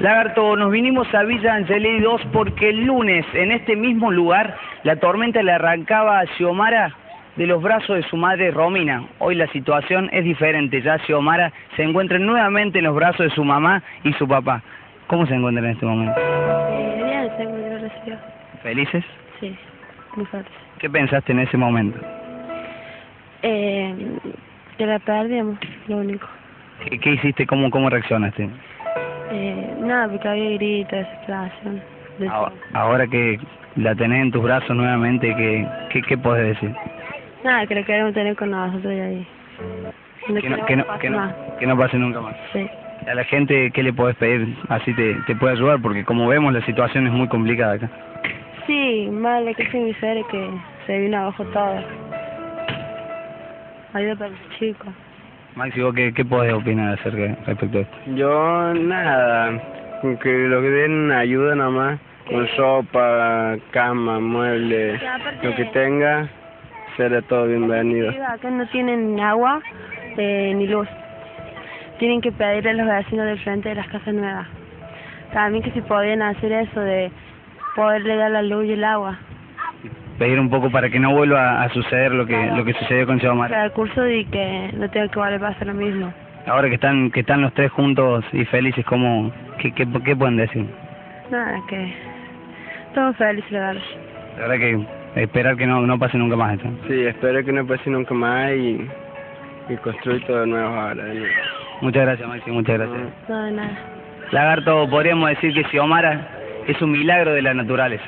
Lagarto, nos vinimos a Villa Angelei 2 porque el lunes, en este mismo lugar, la tormenta le arrancaba a Xiomara de los brazos de su madre Romina. Hoy la situación es diferente, ya Xiomara se encuentra nuevamente en los brazos de su mamá y su papá. ¿Cómo se encuentra en este momento? Eh, bien, recibido. ¿Felices? Sí, muy fuerte. ¿Qué pensaste en ese momento? Eh, que la perdíamos, lo único. ¿Qué, qué hiciste? ¿Cómo, ¿Cómo reaccionaste? Eh, nada, porque había gritos, desesperación. de Ahora, ahora que la tenés en tus brazos nuevamente, ¿qué, qué, qué podés decir? Nada, que lo queremos tener con nosotros y ahí. No Que no, queremos que, no, pase que, no, más. que no pase nunca más. Sí. A la gente, ¿qué le podés pedir? Así te, te puede ayudar, porque como vemos, la situación es muy complicada acá. Sí, mal que sí, mi ser es que se vino abajo todo. Ayuda para los chicos. Maxi, ¿vos qué, qué podés opinar acerca respecto a esto? Yo nada, que lo que den ayuda nada más, con sopa, cama, aparte- lo que tenga, será todo bienvenido. Acá no tienen agua eh, ni luz. Tienen que pedirle a los vecinos del frente de las casas nuevas. También que si podían hacer eso de poderle dar la luz y el agua. Pedir un poco para que no vuelva a suceder lo que lo que sucedió con Xiomara. Para el curso y que no tenga que volver a pasar lo mismo. Ahora que están que están los tres juntos y felices, ¿cómo, qué, qué, qué pueden decir? Nada, que estamos felices, la verdad. La verdad que esperar que no, no pase nunca más esto. Sí, espero que no pase nunca más y, y construir todo de nuevo ahora. de nuevo. Muchas gracias, Maxi, muchas gracias. No, de nada. Lagarto, podríamos decir que Xiomara es un milagro de la naturaleza.